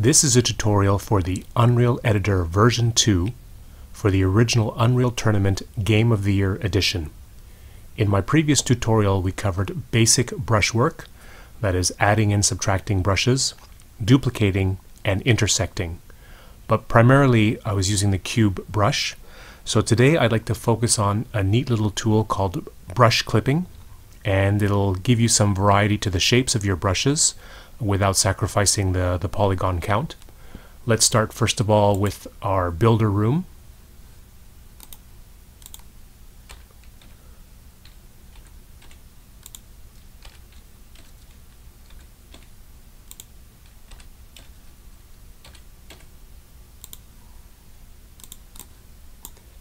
This is a tutorial for the Unreal Editor version 2 for the original Unreal Tournament Game of the Year edition. In my previous tutorial we covered basic brushwork, that is adding and subtracting brushes, duplicating, and intersecting. But primarily I was using the cube brush, so today I'd like to focus on a neat little tool called brush clipping, and it'll give you some variety to the shapes of your brushes without sacrificing the, the polygon count. Let's start first of all with our builder room.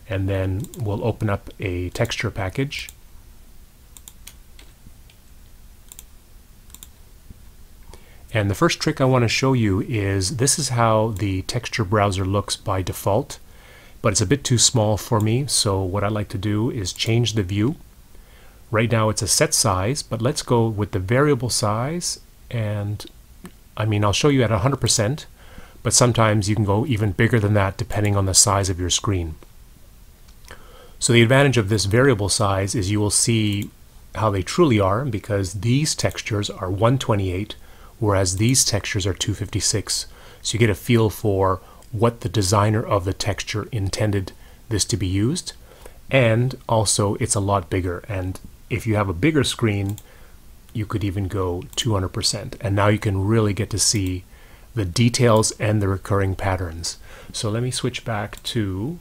and then we'll open up a texture package And the first trick I want to show you is this is how the texture browser looks by default, but it's a bit too small for me. So what I like to do is change the view. Right now it's a set size, but let's go with the variable size. And I mean, I'll show you at 100%, but sometimes you can go even bigger than that depending on the size of your screen. So the advantage of this variable size is you will see how they truly are because these textures are 128 whereas these textures are 256. So you get a feel for what the designer of the texture intended this to be used. And also it's a lot bigger. And if you have a bigger screen, you could even go 200%. And now you can really get to see the details and the recurring patterns. So let me switch back to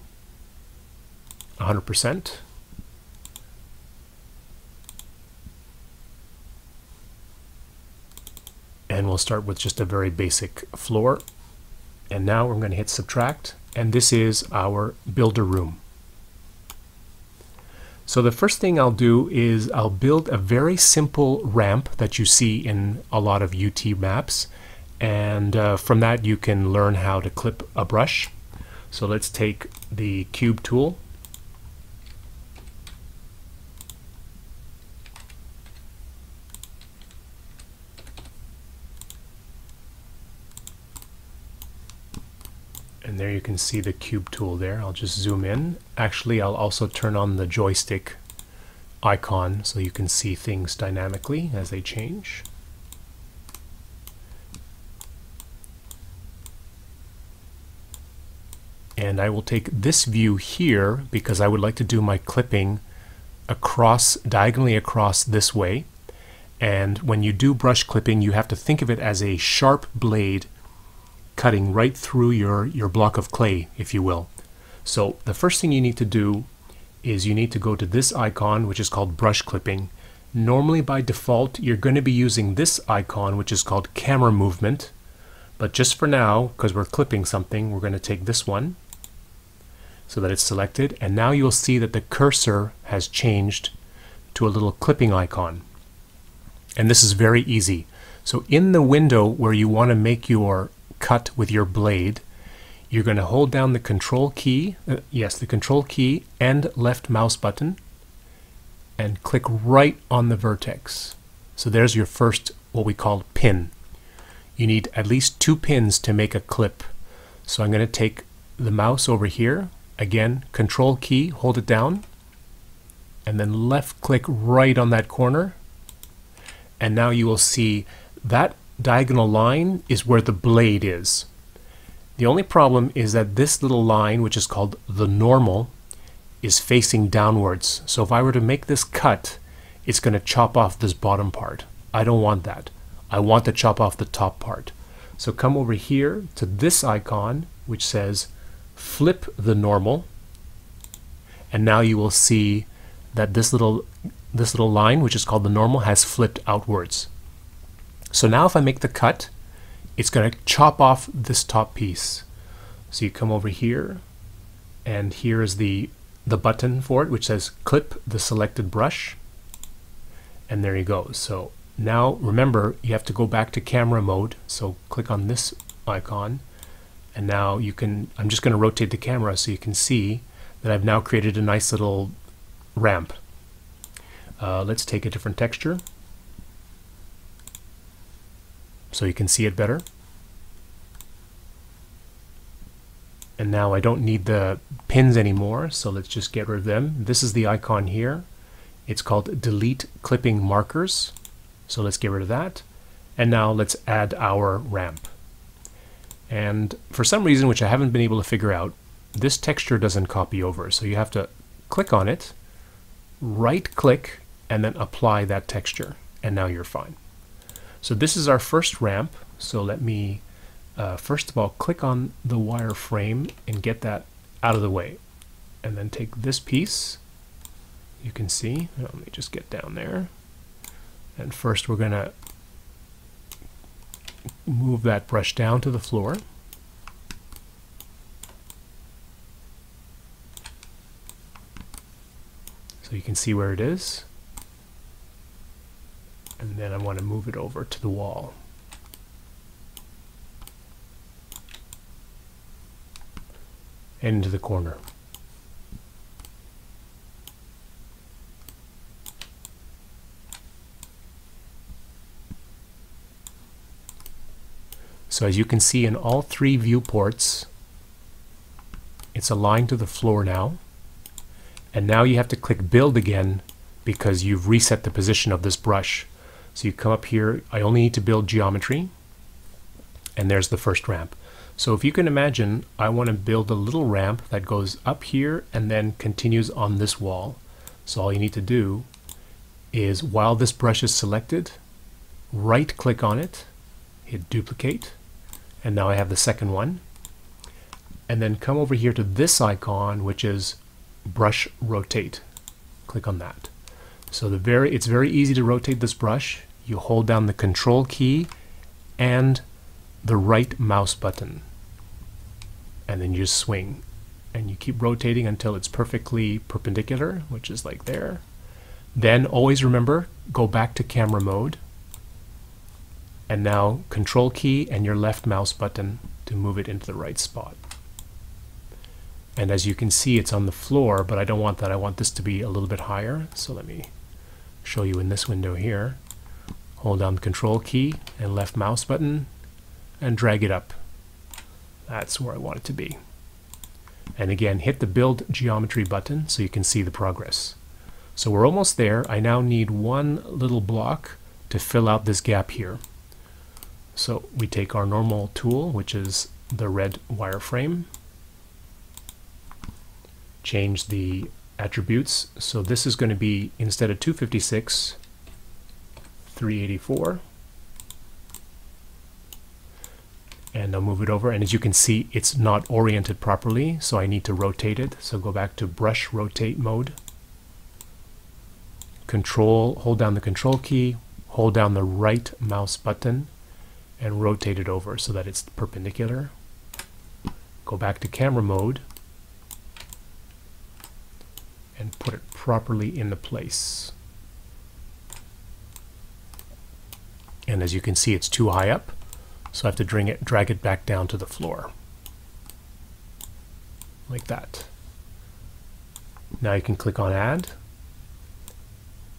100%. And we'll start with just a very basic floor. And now we're going to hit subtract and this is our builder room. So the first thing I'll do is I'll build a very simple ramp that you see in a lot of UT maps. And uh, from that you can learn how to clip a brush. So let's take the cube tool and there you can see the cube tool there. I'll just zoom in. Actually, I'll also turn on the joystick icon so you can see things dynamically as they change. And I will take this view here because I would like to do my clipping across, diagonally across this way. And when you do brush clipping, you have to think of it as a sharp blade cutting right through your, your block of clay, if you will. So the first thing you need to do is you need to go to this icon, which is called brush clipping. Normally by default, you're going to be using this icon, which is called camera movement. But just for now, because we're clipping something, we're going to take this one so that it's selected. And now you'll see that the cursor has changed to a little clipping icon. And this is very easy. So in the window where you want to make your cut with your blade, you're going to hold down the control key, uh, yes, the control key and left mouse button and click right on the vertex. So there's your first, what we call pin. You need at least two pins to make a clip. So I'm going to take the mouse over here, again, control key, hold it down, and then left click right on that corner. And now you will see that diagonal line is where the blade is. The only problem is that this little line, which is called the normal, is facing downwards. So if I were to make this cut, it's going to chop off this bottom part. I don't want that. I want to chop off the top part. So come over here to this icon, which says flip the normal. And now you will see that this little, this little line, which is called the normal, has flipped outwards. So now if I make the cut, it's going to chop off this top piece. So you come over here, and here is the, the button for it, which says clip the selected brush. And there you go. So now remember, you have to go back to camera mode. So click on this icon. And now you can, I'm just going to rotate the camera so you can see that I've now created a nice little ramp. Uh, let's take a different texture so you can see it better. And now I don't need the pins anymore, so let's just get rid of them. This is the icon here. It's called delete clipping markers. So let's get rid of that. And now let's add our ramp. And for some reason, which I haven't been able to figure out, this texture doesn't copy over. So you have to click on it, right click, and then apply that texture. And now you're fine. So this is our first ramp. So let me, uh, first of all, click on the wireframe and get that out of the way. And then take this piece, you can see, let me just get down there. And first we're going to move that brush down to the floor. So you can see where it is. And then I want to move it over to the wall. Into the corner. So as you can see in all three viewports, it's aligned to the floor now. And now you have to click build again because you've reset the position of this brush. So you come up here, I only need to build geometry, and there's the first ramp. So if you can imagine, I want to build a little ramp that goes up here and then continues on this wall. So all you need to do is while this brush is selected, right click on it, hit duplicate, and now I have the second one and then come over here to this icon which is brush rotate click on that so the very it's very easy to rotate this brush you hold down the control key and the right mouse button and then you just swing and you keep rotating until it's perfectly perpendicular which is like there then always remember go back to camera mode and now control key and your left mouse button to move it into the right spot. And as you can see, it's on the floor, but I don't want that. I want this to be a little bit higher. So let me show you in this window here. Hold down the control key and left mouse button and drag it up. That's where I want it to be. And again, hit the build geometry button so you can see the progress. So we're almost there. I now need one little block to fill out this gap here. So we take our normal tool, which is the red wireframe, change the attributes. So this is going to be, instead of 256, 384. And I'll move it over. And as you can see, it's not oriented properly, so I need to rotate it. So go back to brush rotate mode. Control, hold down the control key, hold down the right mouse button, and rotate it over so that it's perpendicular. Go back to camera mode and put it properly into place. And as you can see, it's too high up, so I have to drag it, drag it back down to the floor. Like that. Now you can click on Add,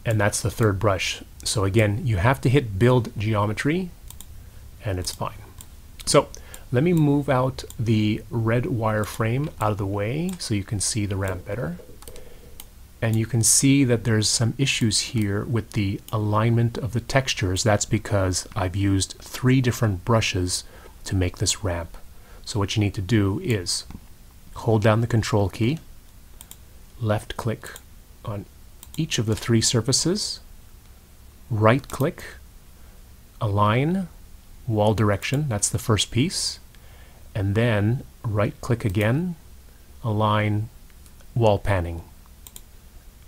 and that's the third brush. So again, you have to hit Build Geometry and it's fine. So let me move out the red wireframe out of the way so you can see the ramp better. And you can see that there's some issues here with the alignment of the textures. That's because I've used three different brushes to make this ramp. So what you need to do is hold down the control key, left click on each of the three surfaces, right click, align wall direction, that's the first piece, and then right click again, align wall panning.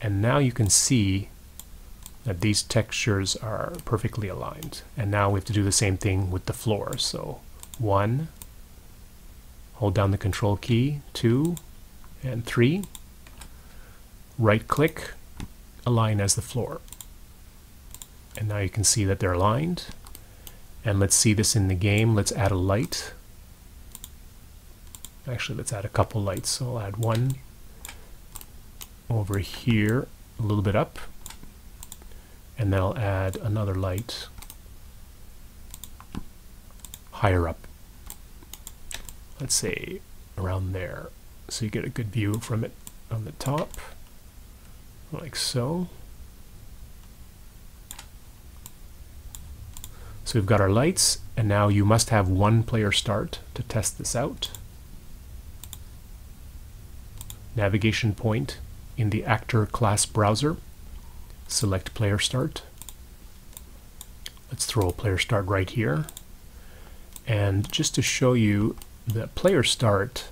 And now you can see that these textures are perfectly aligned. And now we have to do the same thing with the floor. So one, hold down the control key, two, and three. Right click, align as the floor. And now you can see that they're aligned. And let's see this in the game. Let's add a light. Actually, let's add a couple lights. So I'll add one over here, a little bit up. And then I'll add another light higher up. Let's say around there. So you get a good view from it on the top, like so. So we've got our lights, and now you must have one player start to test this out. Navigation point in the actor class browser. Select player start. Let's throw a player start right here. And just to show you the player start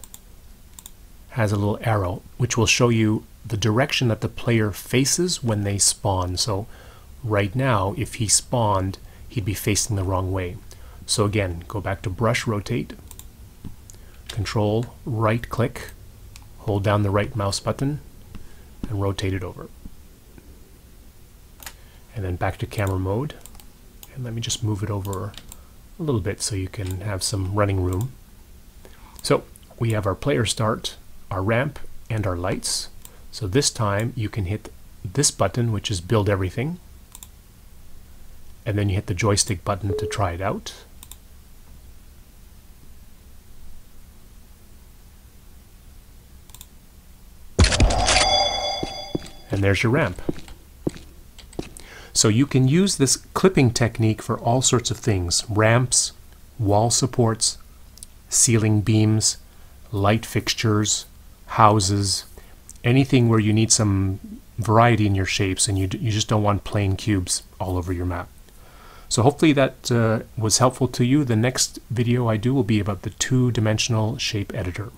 has a little arrow which will show you the direction that the player faces when they spawn. So right now, if he spawned, he'd be facing the wrong way. So again, go back to brush rotate, control right click, hold down the right mouse button and rotate it over. And then back to camera mode. And let me just move it over a little bit so you can have some running room. So we have our player start, our ramp, and our lights. So this time you can hit this button, which is build everything. And then you hit the joystick button to try it out. And there's your ramp. So you can use this clipping technique for all sorts of things. Ramps, wall supports, ceiling beams, light fixtures, houses, anything where you need some variety in your shapes and you, you just don't want plain cubes all over your map. So hopefully that uh, was helpful to you. The next video I do will be about the two-dimensional shape editor.